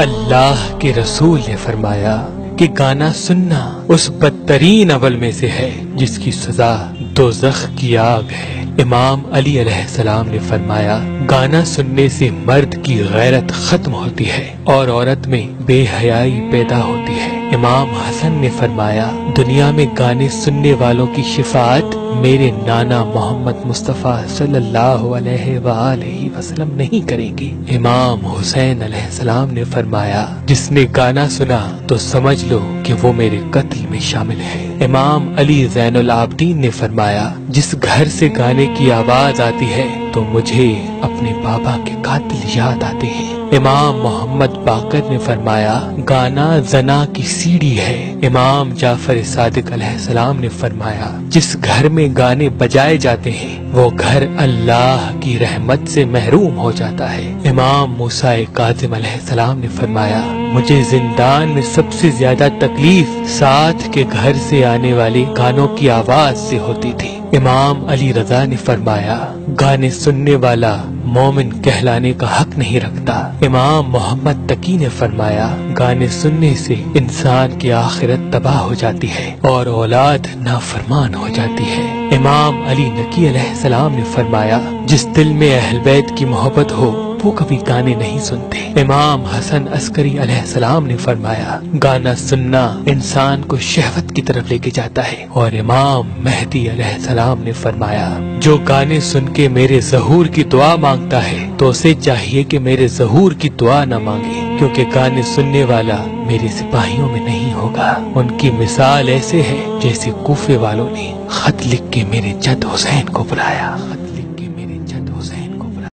اللہ کے رسول نے فرمایا کہ گانا سننا اس بدترین عمل میں سے ہے جس کی سزا دوزخ کی آگ ہے۔ امام علی علیہ السلام نے فرمایا، گانا سننے سے مرد کی غیرت ختم ہوتی ہے اور عورت میں بے حیائی پیدا ہوتی ہے امام حسن نے فرمایا، دنیا میں گانے سننے والوں کی شفاعت میرے نانا محمد مصطفیٰ صلی اللہ علیہ وآلہ وسلم نہیں کریں گے امام حسین علیہ السلام نے فرمایا، جس نے گانا سنا تو سمجھ لو کہ وہ میرے قتل میں شامل ہے۔ امام علی زین العابدین نے فرمایا، جس گھر سے گانے کی آواز آتی ہے تو مجھے اپنے بابا کے قاتل یاد آتے ہیں۔ امام محمد باقر نے فرمایا، گانا زنا کی سیڑھی ہے۔ امام جعفر صادق علیہ السلام نے فرمایا، جس گھر میں گانے بجائے جاتے ہیں، وہ گھر اللہ کی رحمت سے محروم ہو جاتا ہے۔ امام موسیٰ کاظم علیہ السلام نے فرمایا، مجھے زندان میں سب سے زیادہ تکلیف ساتھ کے گھر سے آنے والی گانوں کی آواز سے ہوتی تھی۔ امام علی رضا نے فرمایا، گانے سننے والا مومن کہلانے کا حق نہیں رکھتا۔ امام محمد تقی نے فرمایا، گانے سننے سے انسان کی آخرت تباہ ہو جاتی ہے اور اولاد نافرمان ہو جاتی ہے۔ امام علی نقی علیہ السلام نے فرمایا، جس دل میں اہل بیت کی محبت ہو وہ کبھی گانے نہیں سنتے۔ امام حسن عسکری علیہ السلام نے فرمایا، گانا سننا انسان کو شہوت کی طرف لے کے جاتا ہے۔ اور امام مہدی علیہ السلام نے فرمایا، جو گانے سن کے میرے ظہور کی دعا مانگتا ہے، تو اسے چاہیے کہ میرے ظہور کی دعا نہ مانگے، کیونکہ گانے سننے والا میرے سپاہیوں میں نہیں ہوگا۔ ان کی مثال ایسے ہے جیسے کوفے والوں نے خط لکھ کے میرے جد حسین کو بلایا۔